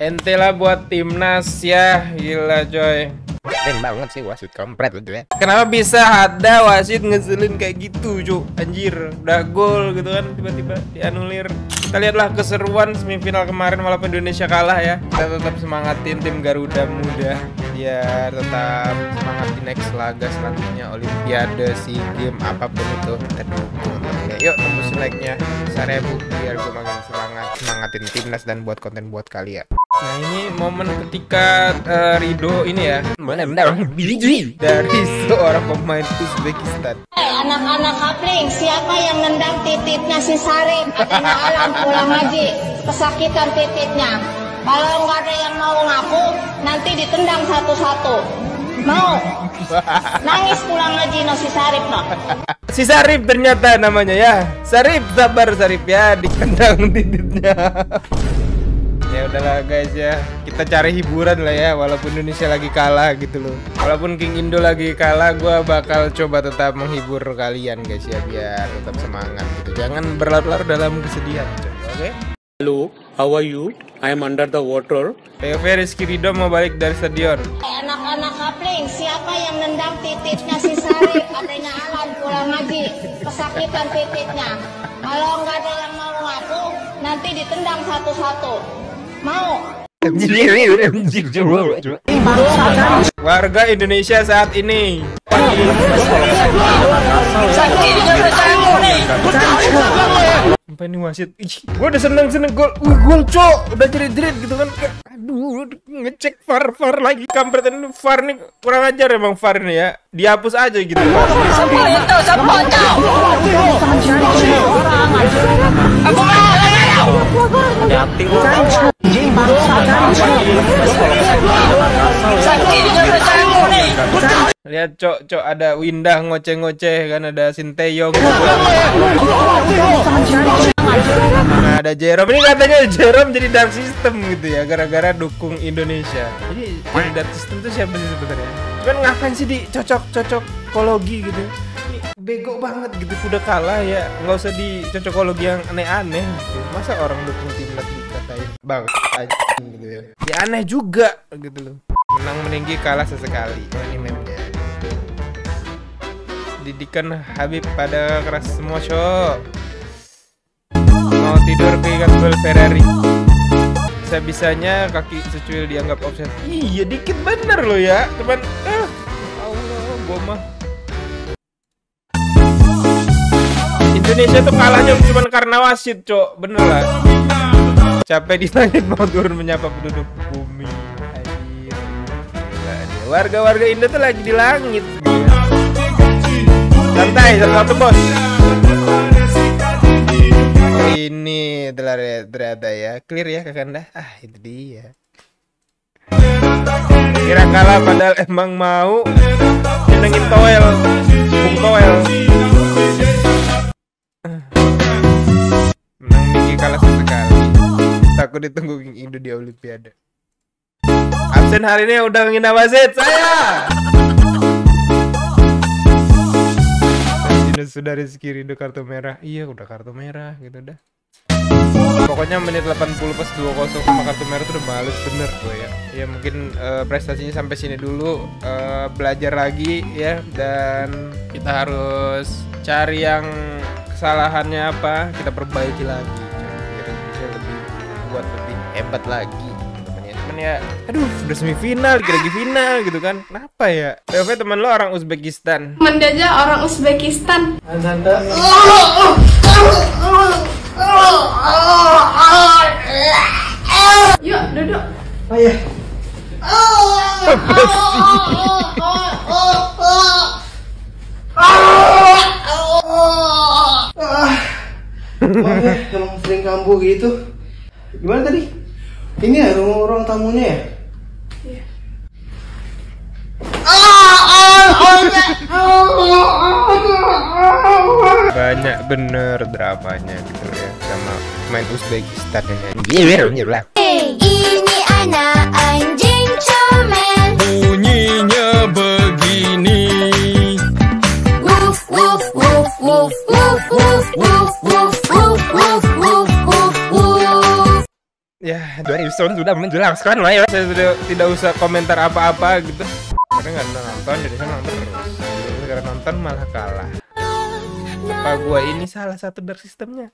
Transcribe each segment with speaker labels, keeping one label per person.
Speaker 1: Ente lah buat timnas ya, gila coy.
Speaker 2: Keren banget sih wasit kampret itu ya.
Speaker 1: Kenapa bisa ada wasit ngeselin kayak gitu, cu? Anjir, udah gol gitu kan tiba-tiba dianulir. Kita lihatlah keseruan semifinal kemarin walaupun Indonesia kalah ya. Kita tetap semangatin tim Garuda Muda biar tetap semangat next laga selanjutnya Olimpiade, SEA Games apa pun itu kita dukung. Ya, yuk tembus like-nya seribu biar gue makin semangat semangatin timnas dan buat konten buat kalian. Nah ini momen ketika eh, Rido ini ya dari seorang pemain Uzbekistan.
Speaker 3: Anak-anak kapling, siapa yang nendang tititnya si Sarip? Katanya alam pulang haji, kesakitan tititnya. Kalau nggak ada yang mau ngaku, nanti ditendang satu-satu. Mau? Nangis pulang haji no si Sarip no.
Speaker 1: Si Sarip ternyata namanya ya. Sarip sabar Sarip ya dikendang titiknya. ya udahlah guys ya kita cari hiburan lah ya walaupun Indonesia lagi kalah gitu loh walaupun King Indo lagi kalah gua bakal coba tetap menghibur kalian guys ya biar tetap semangat gitu jangan berlarut-larut dalam kesedihan coy, oke
Speaker 4: Hello, how are you? I am under the water.
Speaker 1: POV Rizky Ridho mau balik dari stadion
Speaker 3: Anak-anak kapling, siapa yang nendang tititnya si Sarip? Katanya alam pulang haji, kesakitan tititnya. Kalau nggak ada yang mau ngaku, nanti ditendang satu-satu. Mau?
Speaker 1: warga Indonesia saat ini Sumpah ini wasit. Ih, gua udah seneng-seneng gol. Wih, uh, gol, Cok. Udah jerit-jerit gitu kan. Aduh, ngecek far far lagi. Kampret ini VAR nih kurang ajar emang far ini ya. Dihapus aja gitu. sampai itu? sampai itu? Lihat cok cok ada Windah ngoceh ngoceh kan ada Sinteyong. Nah ada Jerome. Ini katanya Jerome jadi dark system gitu ya gara-gara dukung Indonesia. Jadi yang dark system itu siapa sih sebenarnya? Cuman ngapain sih di? Cocok kologi gitu. Bego banget gitu udah kalah ya. Nggak usah di cocokologi yang aneh-aneh gitu. masa orang dukung timnas dikatain bang anjing gitu ya? Ya aneh juga gitu loh. Menang meninggi kalah sesekali. Ini memnya didikan Habib pada keras semua show mau tidur keingat gol Ferrari. Bisa-bisanya kaki secuil dianggap offset iya dikit bener loh ya cuman eh Allah gua Indonesia tuh kalahnya cuma karena wasit cok. Bener lah. Capek di langit mau turun menyapa penduduk bumi. Warga-warga Indo tuh lagi di langit santai satu-satu bos? Ini telah ternyata ya. Clear ya kakanda ah itu dia. Kira kalah padahal emang mau. Nyenengin toel bung toel menang tinggi kalah sesekali. Takut ditunggu Indo di Olimpiade. Absen hari ini udah ngina wasit saya sudah Rizky Ridho kartu merah. Iya udah kartu merah gitu dah. Pokoknya menit 80 pas 2-0 sama kartu merah tuh udah males bener gue ya. Ya mungkin eh, prestasinya sampai sini dulu eh, belajar lagi ya. Dan kita harus cari yang kesalahannya apa kita perbaiki lagi. Biar bisa lebih buat lebih hebat lagi temen ya aduh udah semifinal kita lagi final gitu kan. Kenapa ya? POV teman lo orang Uzbekistan.
Speaker 5: Mendaja orang Uzbekistan. Yuk, duduk.
Speaker 6: Maaf ya, emang sering kambuh gitu. Gimana tadi? Ini ya ruang, tamunya ya?
Speaker 1: banyak bener dramanya gitu ya sama main Uzbekistan ini
Speaker 7: Ini
Speaker 2: langsung sudah menjelaskan lah ya.
Speaker 1: Saya sudah tidak usah komentar apa-apa gitu. Karena nggak nonton jadi saya nonton terus. Karena nonton malah kalah. Apa gua ini salah satu dari sistemnya?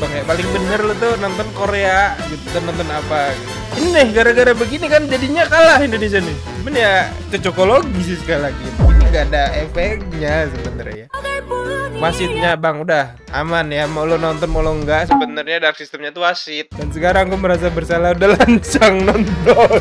Speaker 1: bang, ya, paling bener lo tuh nonton Korea gitu, nonton apa gitu. Ini gara-gara begini kan jadinya kalah Indonesia nih. Cuman ya cocokologi sih sekali lagi. Ini gak ada efeknya sebenarnya. Wasitnya bang udah aman ya. Mau lo nonton mau lo enggak sebenarnya dark sistemnya tuh wasit. Dan sekarang aku merasa bersalah udah lancang nonton.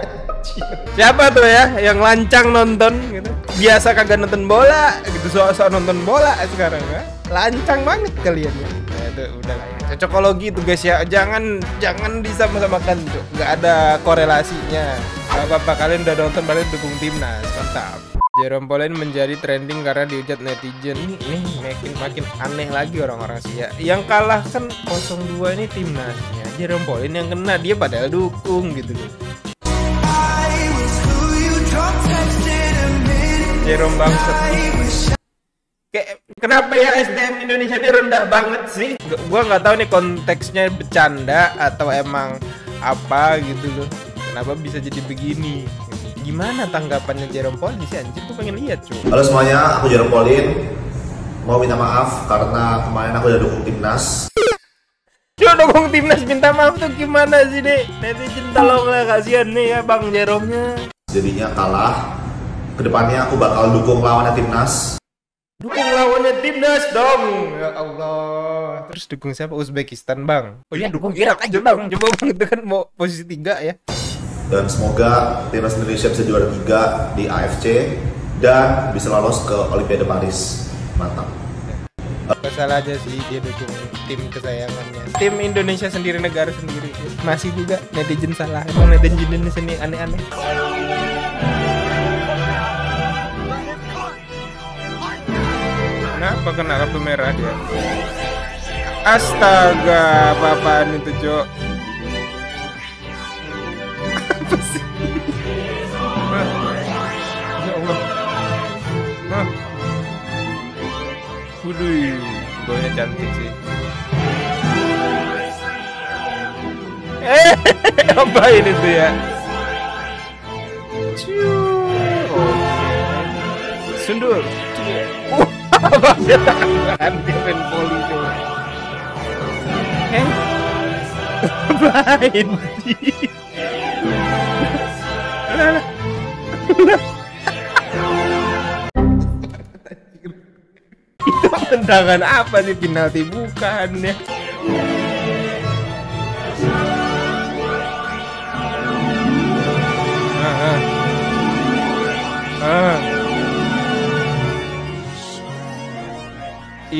Speaker 1: Siapa tuh ya yang lancang nonton gitu? Biasa kagak nonton bola gitu. Soal-soal nonton bola sekarang ya. Lancang banget kalian ya. Itu udah lah ya cocokologi itu guys ya jangan jangan disama-samakan Cuk. nggak ada korelasinya. Gak apa-apa kalian udah nonton balik dukung timnas. Mantap. Jerome Pauline menjadi trending karena dihujat netizen. Ini, ini makin makin aneh lagi orang-orang sih ya. Yang kalah kan 02 ini timnasnya. Jerome Pauline yang kena dia padahal dukung gitu. Loh Jerome bangset Kayak kenapa ya SDM Indonesia ini rendah banget sih? Gua- Gua nggak tahu nih konteksnya bercanda atau emang apa gitu loh. Kenapa bisa jadi begini? Gimana tanggapannya Jerome Pauline sih anjir? Gua pengen lihat cuy.
Speaker 8: Halo semuanya, aku Jerome Pauline. Mau minta maaf karena kemarin aku udah dukung timnas.
Speaker 1: Coba dukung timnas minta maaf tuh gimana sih dek? Netizen tolonglah kasihan nih ya bang Jerome-nya.
Speaker 8: Jadinya kalah. Ke depannya aku bakal dukung lawannya timnas.
Speaker 1: Dukung lawannya timnas dong. Ya Allah. Terus dukung siapa? Uzbekistan bang.
Speaker 2: Oh iya dukung Irak aja bang.
Speaker 1: Coba bang itu kan mau posisi tiga ya.
Speaker 8: Dan semoga timnas Indonesia bisa juara tiga di AFC dan bisa lolos ke Olimpiade Paris. Mantap.
Speaker 1: Salah aja sih dia dukung tim kesayangannya. Tim Indonesia sendiri negara sendiri. Masih juga netizen salah. Emang netizen Indonesia ini aneh-aneh. Kenapa kena kartu merah dia? Astaga, apaan itu, Jo? Apa sih? Ya Allah. Hah? Waduh, baunya cantik sih. Eh, apa ini tuh ya? Oke. Sundur. Poli coba. Eh, itu tendangan apa sih penalti bukan ya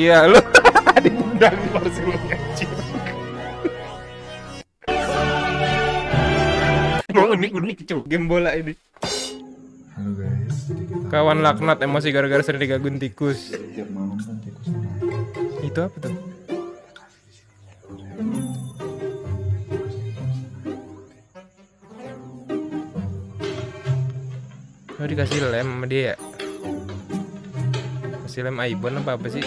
Speaker 1: iya lu ditendang Barcelona anjir. unik-unik cuy game bola ini Kawan laknat emosi gara-gara sering digangguin tikus. Itu apa tuh? Oh dikasih lem sama dia ya? Kasih lem Aibon apa apa sih?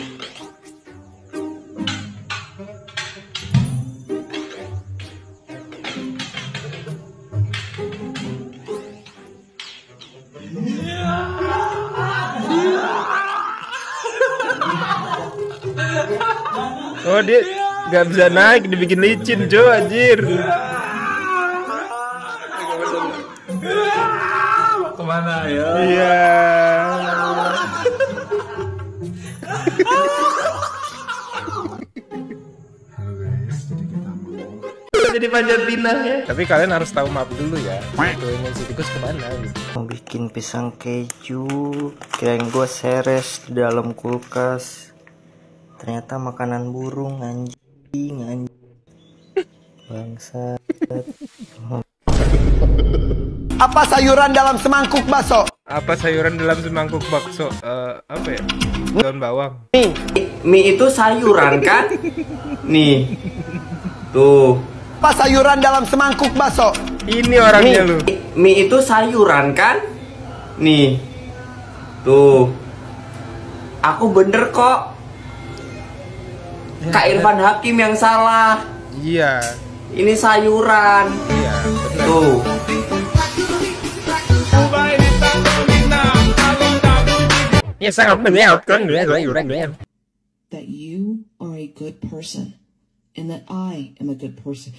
Speaker 1: Oh dia nggak bisa naik dibikin licin Jo anjir.
Speaker 9: Ke mana ya?
Speaker 1: Iya. jadi panjat pinang ya. Tapi kalian harus tahu map dulu ya. Itu emosi tikus ke mana gitu.
Speaker 6: Mau bikin pisang keju, kirain gue seres di dalam kulkas. Ternyata makanan burung anjing anjing. Bangsa.
Speaker 10: Apa sayuran dalam semangkuk bakso?
Speaker 1: Apa sayuran dalam semangkuk bakso? Eh, apa ya? Daun bawang.
Speaker 11: Mie, mie itu sayuran kan? Nih. Tuh.
Speaker 10: Apa sayuran dalam semangkuk bakso?
Speaker 1: Ini orangnya lu.
Speaker 11: Mie itu sayuran kan? Nih. Tuh. Aku bener kok. Kak Irfan Hakim yang salah.
Speaker 1: Iya.
Speaker 11: Ini sayuran.
Speaker 1: Iya, benar.
Speaker 11: Tuh.
Speaker 2: Ya
Speaker 12: that you are a good person and that I am a good person.